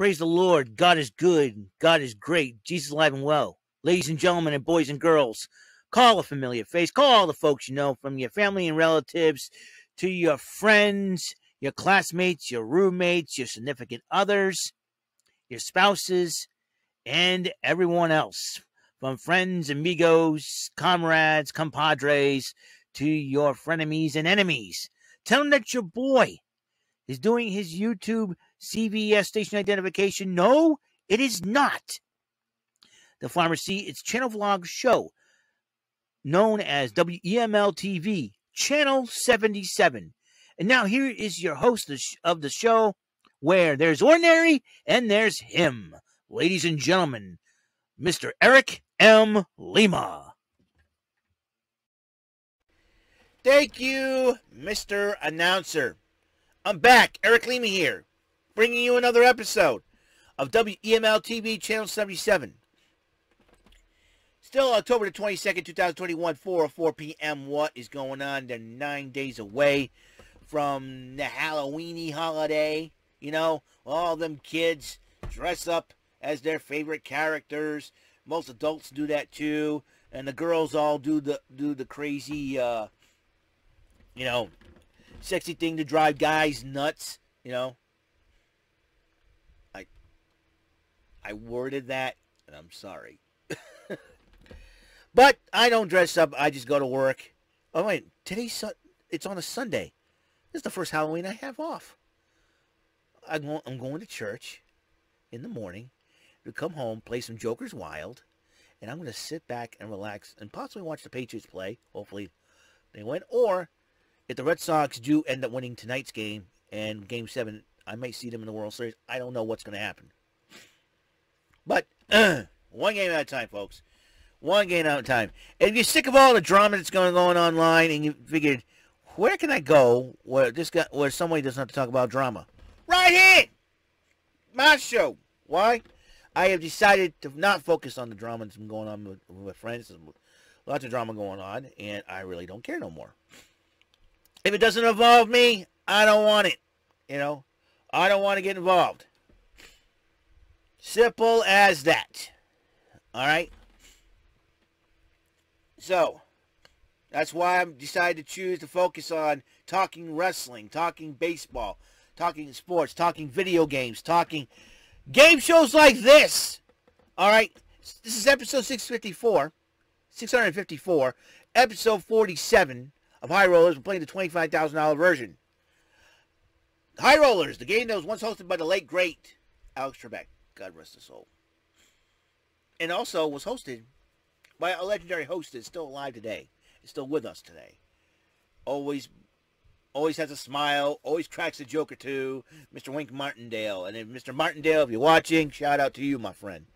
Praise the Lord. God is good. God is great. Jesus alive and well. Ladies and gentlemen, and boys and girls, call a familiar face. Call all the folks you know, from your family and relatives to your friends, your classmates, your roommates, your significant others, your spouses, and everyone else. From friends, amigos, comrades, compadres, to your frenemies and enemies. Tell them that your boy is doing his YouTube CVS station identification. No, it is not. The Pharmacy, its channel vlog show known as WEML TV, Channel 77. And now here is your host of the show, where there's ordinary and there's him. Ladies and gentlemen, Mr. Eric M. Lima. Thank you, Mr. Announcer. I'm back, Eric Lima here, bringing you another episode of WEML TV Channel 77. Still October the 22nd, 2021, 4 or 4 p.m. What is going on? They're nine days away from the Halloweeny holiday. You know, all them kids dress up as their favorite characters. Most adults do that too. And the girls all do the do the crazy uh, you know, sexy thing to drive guys nuts, you know. I I worded that and I'm sorry. but I don't dress up. I just go to work. Oh wait, today's it's on a Sunday. This is the first Halloween I have off. I'm going, I'm going to church in the morning to come home, play some Joker's Wild, and I'm going to sit back and relax and possibly watch the Patriots play. Hopefully they win. Or if the Red Sox do end up winning tonight's game and Game Seven, I may see them in the World Series. I don't know what's going to happen. But one game at a time, folks. One game at a time. And if you're sick of all the drama that's going on online, and you figured, where can I go where this guy, where somebody doesn't have to talk about drama? Right here, my show. Why? I have decided to not focus on the drama that's been going on with, with friends. There's lots of drama going on, and I really don't care no more. If it doesn't involve me, I don't want it. You know, I don't want to get involved. Simple as that. All right. So, that's why I've decided to choose to focus on talking wrestling, talking baseball, talking sports, talking video games, talking game shows like this. All right. This is episode 654, 654, episode 47 of High Rollers. We're playing the $25,000 version. High Rollers, the game that was once hosted by the late, great Alex Trebek. God rest his soul. And also was hosted by a legendary host that's still alive today. Is still with us today. Always always has a smile, always cracks a joke or two, Mr. Wink Martindale. And if Mr. Martindale, if you're watching, shout out to you, my friend.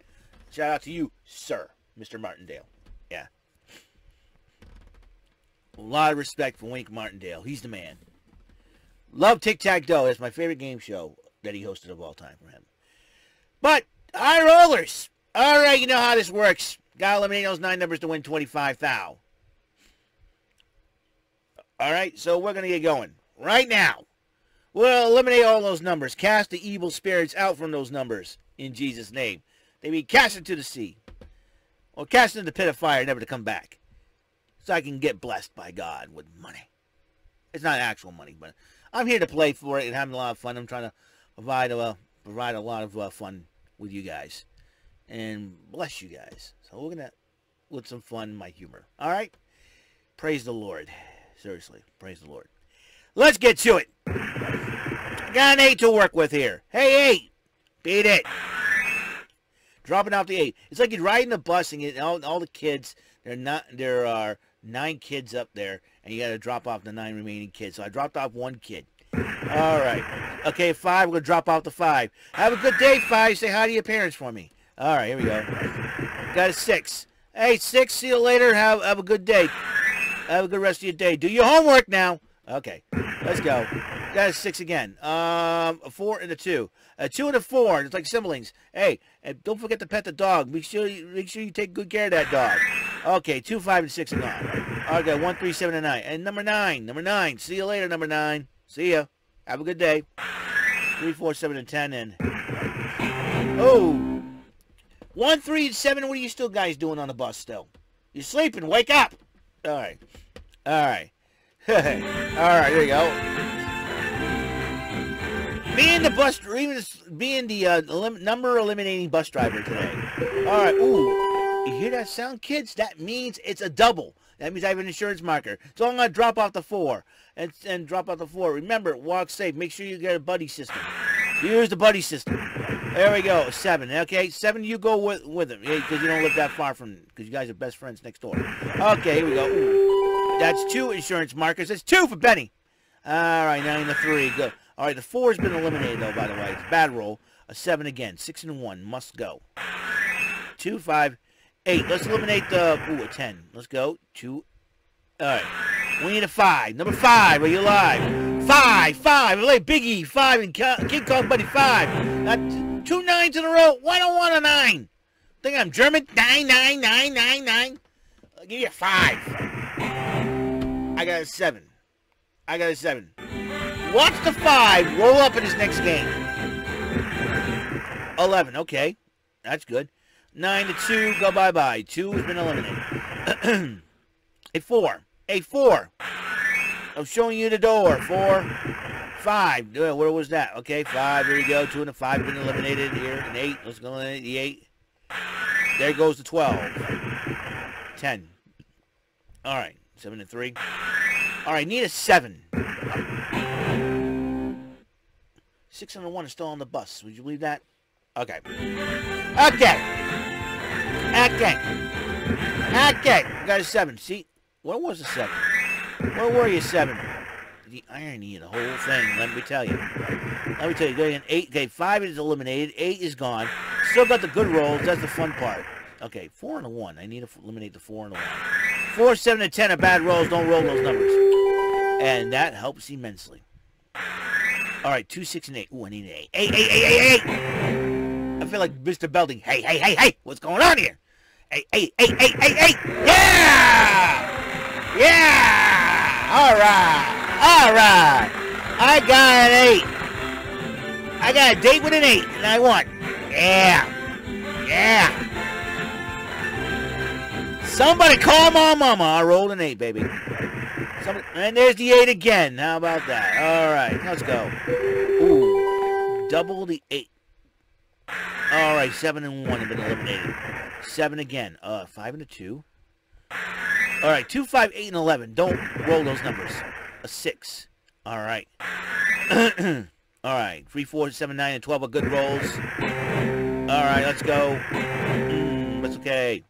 Shout out to you, sir, Mr. Martindale. Yeah. A lot of respect for Wink Martindale. He's the man. Love Tic Tac Toe. That's my favorite game show that he hosted of all time for him. But high rollers. All right, you know how this works. Got to eliminate those nine numbers to win 25 thou. All right, so we're to get going right now. We'll eliminate all those numbers. Cast the evil spirits out from those numbers in Jesus' name. They be cast into the sea. Or cast into the pit of fire, never to come back so I can get blessed by God with money. It's not actual money, but I'm here to play for it and having a lot of fun. I'm trying to provide a provide a lot of uh, fun with you guys and bless you guys. So we're gonna with some fun, my humor. All right, praise the Lord. Seriously, praise the Lord. Let's get to it. Got an eight to work with here. Hey, eight, beat it. Dropping off the eight. It's like you're riding a bus and all, all the kids. They're not. There are nine kids up there, and you got to drop off the nine remaining kids. So I dropped off one kid. All right. Okay, five. We're to drop off the five. Have a good day, five. Say hi to your parents for me. All right, here we go. Got a six. Hey, six. See you later. Have, have a good day. Have a good rest of your day. Do your homework now. Okay, let's go. Got a six again. Um, a four and a two. A two and a four. It's like siblings. Hey, and don't forget to pet the dog. Make sure you, make sure you take good care of that dog. Okay, two, five, and six are gone. Okay, one, three, seven, and nine. And number nine. Number nine. See you later, number nine. See ya. Have a good day. Three, four, seven, and ten, and oh, one, three, and seven. What are you still guys doing on the bus still? You're sleeping? Wake up! All right, all right, all right. There you go. Being the bus, even being the uh, elim number eliminating bus driver today. All right. Ooh, you hear that sound, kids? That means it's a double. That means I have an insurance marker. So I'm gonna drop off the four and and drop out the four. Remember, walk safe. Make sure you get a buddy system. Use the buddy system. There we go. Seven. Okay, seven. You go with with him because you don't live that far from. Because you guys are best friends next door. Okay, here we go. Ooh. That's two insurance markers. That's two for Benny. All right, now in the three. Good. All right, the four has been eliminated, though, by the way. It's bad roll. A seven again. Six and one. Must go. Two, five, eight. Let's eliminate the... Ooh, a ten. Let's go. Two. All right. We need a five. Number five. Are you alive? Five. Five. Like Biggie. Five. And King Kong Bundy. Five. Not two nines in a row. Why don't want a nine? Think I'm German? Nine, nine, nine, nine, nine. I'll give you a five. I got a seven. I got a seven. Watch the five roll up in his next game. 11, okay. That's good. 9 to 2, go bye-bye. 2 has been eliminated. a 4. A 4. I'm showing you the door. 4. 5. Uh, where was that? Okay, 5. There you go. 2 and a 5 been eliminated here. An 8. Let's go the 8. There goes the 12. 10. All right. 7 and 3. All right, need a 7. Six and one is still on the bus. Would you believe that? Okay. Okay. Okay. Okay. got a seven. See, what was a seven? Where were you, seven? The irony of the whole thing, let me tell you. Let me tell you, going eight, okay, five is eliminated, eight is gone. Still got the good rolls, that's the fun part. Okay, four and a one. I need to eliminate the four and a one. Four, seven, and ten are bad rolls. Don't roll those numbers. And that helps immensely. All right, two, six, and eight. Ooh, I need an eight. Eight, eight, eight, eight, eight. I feel like Mr. Belding. Hey, hey, hey, hey, what's going on here? Eight, eight, eight, eight, eight, eight. Yeah! Yeah! All right. All right. I got an eight. I got a date with an eight, and I won. Yeah. Yeah. Somebody call my mama. I rolled an eight, baby. Somebody, and there's the eight again. How about that? All right, let's go. Ooh, double the eight. All right, seven and one have been eliminated. Seven again. Uh, five and a two. All right, two, five, eight, and eleven. Don't roll those numbers. A six. All right. All right, three, four, seven, nine, and twelve are good rolls. All right, let's go. Mm, that's okay.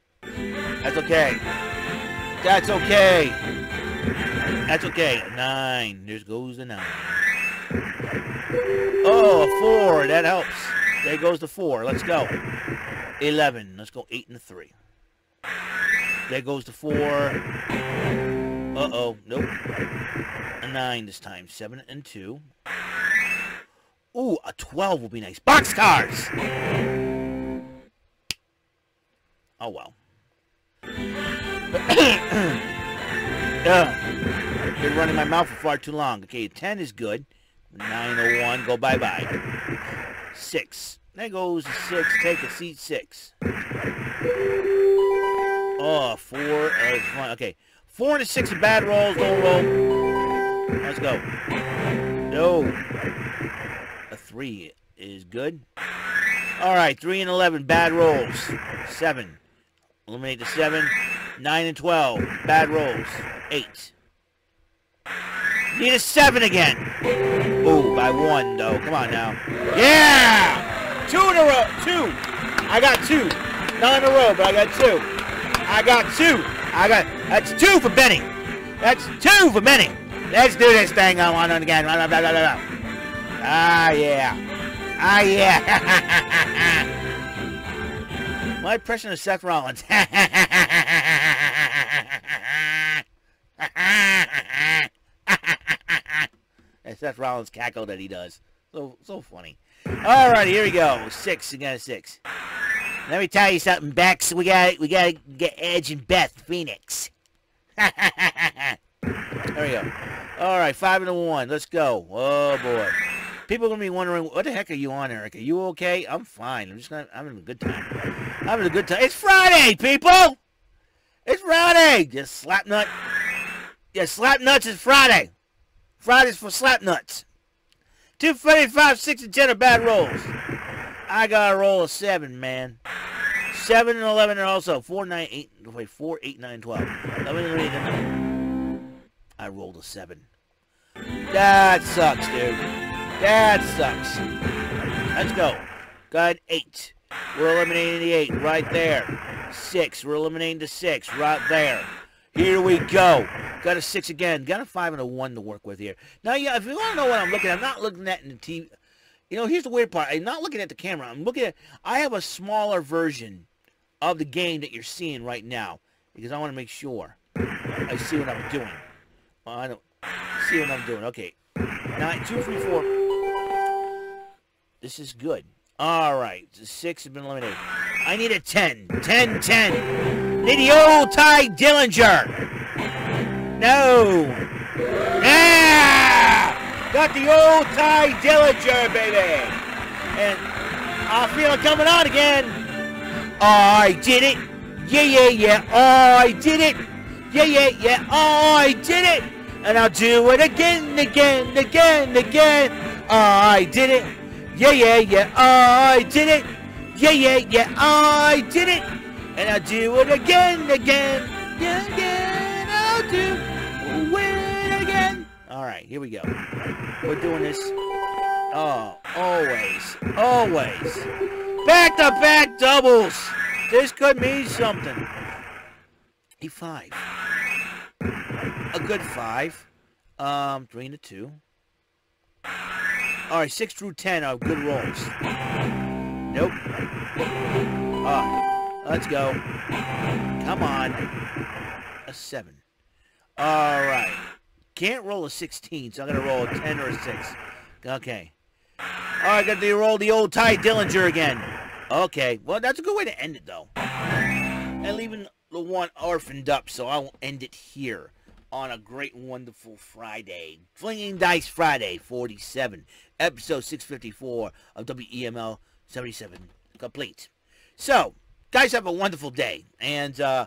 That's okay. That's okay. That's okay. Nine. There goes the nine. Oh, four. That helps. There goes the four. Let's go. Eleven. Let's go eight and three. There goes the four. Uh-oh. Nope. A nine this time. Seven and two. Ooh, a 12 will be nice. Boxcars! Oh, well. Ugh. Been running my mouth for far too long. Okay, 10 is good. 901, go bye-bye. 6. There goes 6. Take a seat 6. Oh, 4. Uh, okay. 4 and a 6 are bad rolls. Don't roll. Let's go. No. A 3 is good. All right, 3 and 11, bad rolls. 7. Eliminate the 7. 9 and 12, bad rolls. 8. Need a 7 again. Ooh, by 1, though. Come on now. Yeah! 2 in a row. 2. I got 2. Not in a row, but I got 2. I got 2. I got... That's 2 for Benny. That's 2 for Benny. Let's do this thing on one again. Ah, yeah. Ah, yeah. My impression of Seth Rollins. Seth Rollins cackle that he does. So so funny. All right, here we go. Six. We got a six. Let me tell you something, Bex. We got we got to get Edge and Beth Phoenix. there we go. All right, five and a one. Let's go. Oh boy. People are gonna be wondering, what the heck are you on, Eric? Are you okay? I'm fine. I'm just gonna, I'm having a good time. I'm having a good time. It's Friday, people. It's Friday. Just slap nut. Yeah, slap nuts is Friday. Fridays for slap nuts. Two thirty-five, six, and ten are bad rolls. I got a roll of seven, man. Seven and eleven are also four, nine, eight. Wait, four, eight, nine, twelve. Let me read them. I rolled a seven. That sucks, dude. That sucks. Let's go. Got eight. We're eliminating the eight right there. Six. We're eliminating the six right there. Here we go. Got a six again. Got a five and a one to work with here. Now, yeah, if you want to know what I'm looking at, I'm not looking at in the TV. You know, here's the weird part. I'm not looking at the camera. I'm looking at. I have a smaller version of the game that you're seeing right now because I want to make sure I see what I'm doing. Well, I don't see what I'm doing. Okay, nine, two, three, four. This is good. All right, the six has been eliminated. I need a 10. 10, 10. The old Tye Dillinger. No. Yeah! Got the old Tye Dillinger, baby. And I feel it coming on again. I did it. Yeah, yeah, yeah. I did it. Yeah, yeah, yeah. I did it. And I'll do it again, again, again, again. I did it. Yeah, yeah, yeah. I did it. Yeah, yeah, yeah. I did it. And I'll do it again, again, yeah, again. I'll do it again. All right, here we go. We're doing this. Oh, always, always. Back to back doubles. This could mean something. A five. A good five. Um, three and a two. All right, six through ten are good rolls. Nope. Uh, let's go. Come on. A seven. All right. Can't roll a 16, so I'm going to roll a 10 or a 6. Okay. All right, got to roll the old Tye Dillinger again. Okay. Well, that's a good way to end it, though. And leaving the one orphaned up, so I will end it here on a great, wonderful Friday. Flinging Dice Friday 47, episode 654 of WEML 77 complete. So, guys, have a wonderful day. And uh,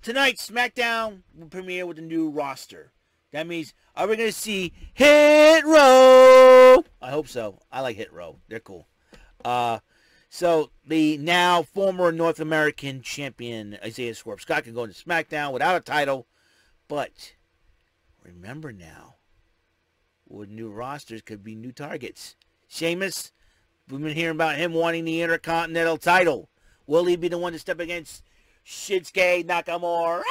tonight, SmackDown will premiere with a new roster. That means, are we going to see Hit Row? I hope so. I like Hit Row. They're cool. Uh, so, the now former North American champion Isaiah Swerve Scott can go into SmackDown without a title. But remember now, with new rosters could be new targets. Sheamus, we've been hearing about him wanting the Intercontinental title. Will he be the one to step against Shinsuke Nakamura?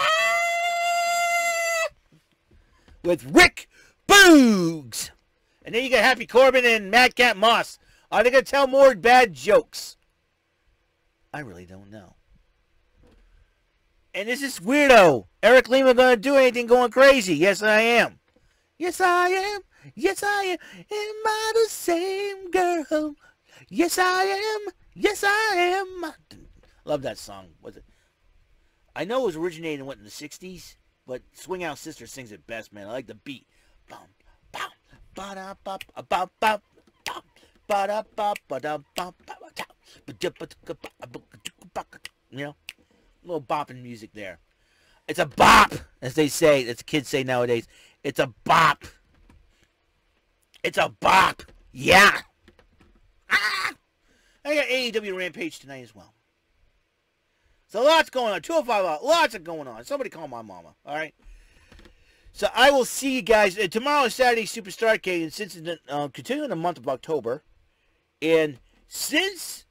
with Rick Boogs. And then you got Happy Corbin and Madcap Moss. Are they going to tell more bad jokes? I really don't know. And this is this weirdo, Eric Lima, going to do anything going crazy? Yes, I am. Yes, I am. Yes, I am. Am I the same girl? Yes, I am. Yes, I am. Love that song. Was it? I know it was originated and went in the 60s. But Swing Out Sister sings it best, man. I like the beat. Bum, bum, ba da ba ba ba ba ba da ba ba da ba you know, a little bopping music there. It's a bop, as they say, as kids say nowadays. It's a bop. It's a bop. Yeah. Ah! I got AEW Rampage tonight as well. So lots going on. 205 out. lots of going on. Somebody call my mama. All right. So I will see you guys uh, tomorrow is Saturday Superstar Arcade, and since it's uh, continuing the month of October, and since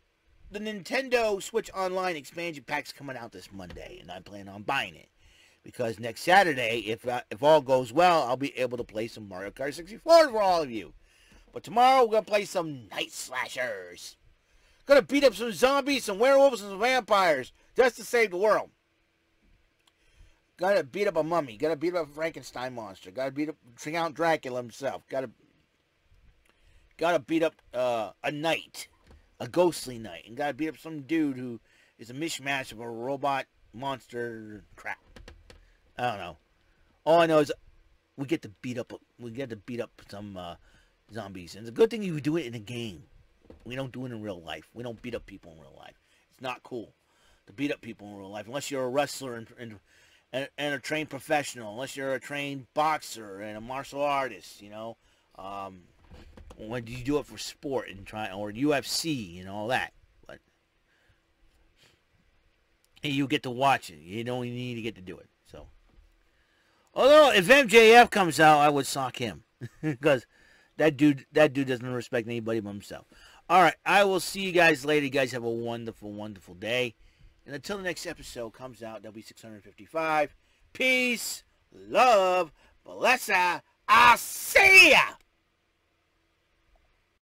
the Nintendo Switch Online expansion pack's coming out this Monday, and I plan on buying it because next Saturday, if uh, if all goes well, I'll be able to play some Mario Kart 64 for all of you. But tomorrow we're gonna play some Night Slashers. Gonna beat up some zombies, some werewolves, and some vampires just to save the world. Gotta beat up a mummy. Gotta beat up a Frankenstein monster. Gotta beat up Count Dracula himself. Gotta gotta beat up uh, a knight, a ghostly knight, and gotta beat up some dude who is a mishmash of a robot monster crap. I don't know. All I know is we get to beat up we get to beat up some uh, zombies. And it's a good thing you do it in a game. We don't do it in real life. We don't beat up people in real life. It's not cool to beat up people in real life unless you're a wrestler and, and, and, a trained professional, unless you're a trained boxer and a martial artist, you know. Um, when you do it for sport and try or UFC and all that. But you get to watch it. You don't need to get to do it. So, although if MJF comes out, I would sock him because that dude that dude doesn't respect anybody but himself. All right, I will see you guys later. You guys have a wonderful, wonderful day. And until the next episode comes out, that'll be 655. Peace, love, blessa. I'll see ya!